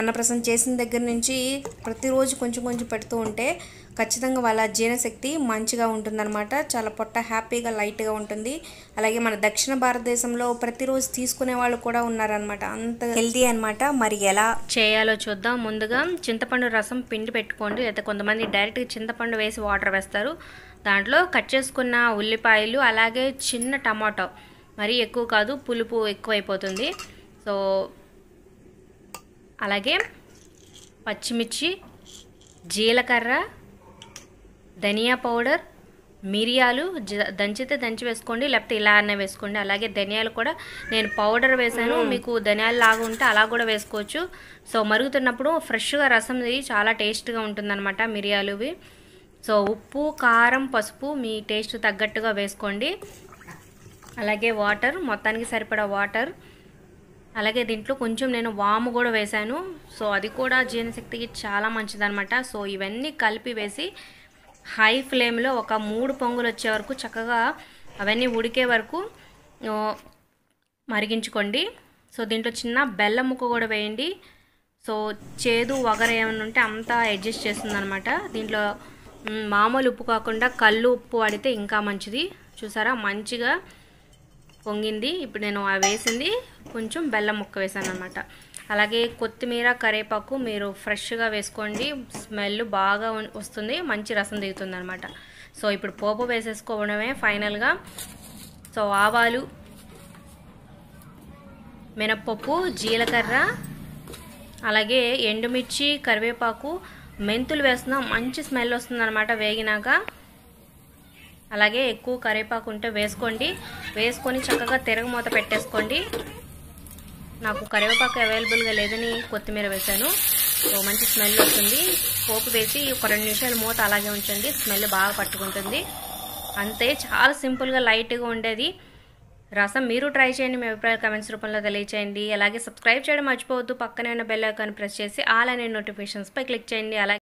అన్నప్రసన్న చేసిన దగ్గర నుంచి ప్రతిరోజు కొంచెం కొంచెం పెడుతూ ఉంటే ఖచ్చితంగా వాళ్ళ జీర్ణశక్తి మంచిగా ఉంటుందన్నమాట. చాలా పొట్ట హ్యాపీగా లైట్గా ఉంటుంది. అలాగే మన దక్షిణ భారతదేశంలో ప్రతిరోజు తీసుకునే వాళ్ళు కూడా ఉన్నారనమాట అంత హెల్తీ అనమాట మరి ఎలా? చేయాలో చూద్దాం. ముందుగా చింతపండు రసం పిండి పెట్టుకోండి. లేదా కొంతమంది డైరెక్ట్గా చింతపండు వేసి వాటర్ వేస్తారు. దాంట్లో కట్ చేసుకున్న ఉల్లిపాయలు అలాగే చిన్న టమాటో. మరీ ఎక్కువ కాదు పులుపు ఎక్కువైపోతుంది. సో అలాగే పచ్చిమిర్చి జీలకర్ర ధనియా పౌడర్ మిరియాలు దంచితే దంచి వేసుకోండి లేకపోతే ఇలా అన్న వేసుకోండి. అలాగే ధనియాలు కూడా నేను పౌడర్ వేసాను. మీకు ధనియాలు లాగా ఉంటే అలా కూడా వేసుకోవచ్చు. సో మరుగుతున్నప్పుడు ఫ్రెష్గా రసంది చాలా టేస్ట్గా ఉంటుందన్నమాట మిరియాలువి. సో ఉప్పు కారం పసుపు మీ టేస్ట్ తగ్గట్టుగా వేసుకోండి. అలాగే వాటర్ మొత్తానికి సరిపడా వాటర్. అలాగే దీంట్లో కొంచెం నేను వాము కూడా వేశాను. సో అది కూడా జీర్ణశక్తికి చాలా మంచిదనమాట సో ఇవన్నీ కలిపి వేసి హై ఫ్లేమ్లో ఒక మూడు పొంగులు వచ్చే వరకు చక్కగా అవన్నీ ఉడికే వరకు మరిగించుకోండి. సో దీంట్లో చిన్న బెల్లం ముక్క కూడా వేయండి. సో చేదు వగర ఏమైనా ఉంటే అంతా అడ్జస్ట్ చేస్తుంది అనమాట దీంట్లో మామూలు ఉప్పు కాకుండా కళ్ళు ఉప్పు వాడితే ఇంకా మంచిది. చూసారా? మంచిగా పొంగింది. ఇప్పుడు నేను ఆ వేసింది కొంచెం బెల్లం ముక్క వేసాను అనమాట అలాగే కొత్తిమీర కరేపాకు మీరు ఫ్రెష్గా వేసుకోండి. స్మెల్ బాగా వస్తుంది మంచి రసం దిగుతుంది అనమాట సో ఇప్పుడు పోపు వేసేసుకోవడమే ఫైనల్గా. సో ఆవాలు మినప్పప్పు జీలకర్ర అలాగే ఎండుమిర్చి కరివేపాకు మెంతులు వేస్తున్నాం మంచి స్మెల్ వస్తుంది అనమాట వేగినాక. అలాగే ఎక్కువ కరివేపాకు ఉంటే వేసుకోండి. వేసుకొని చక్కగా తిరగమూత పెట్టేసుకోండి. నాకు కరివేపాకు అవైలబుల్గా లేదని కొత్తిమీర వేశాను. సో మంచి స్మెల్ వస్తుంది. పోపు వేసి ఒక రెండు నిమిషాలు మూత అలాగే ఉంచండి. స్మెల్ బాగా పట్టుకుంటుంది. అంతే చాలా సింపుల్గా లైట్గా ఉండేది. రసం మీరు ట్రై చేయండి. మీ అభిప్రాయాలు కమెంట్స్ రూపంలో తెలియచేయండి. అలాగే సబ్స్క్రైబ్ చేయడం మర్చిపోవద్దు. పక్కనే ఉన్న బెల్ ఐకాన్ ప్రెస్ చేసి ఆల్ అనే నోటిఫికేషన్స్పై క్లిక్ చేయండి. అలాగే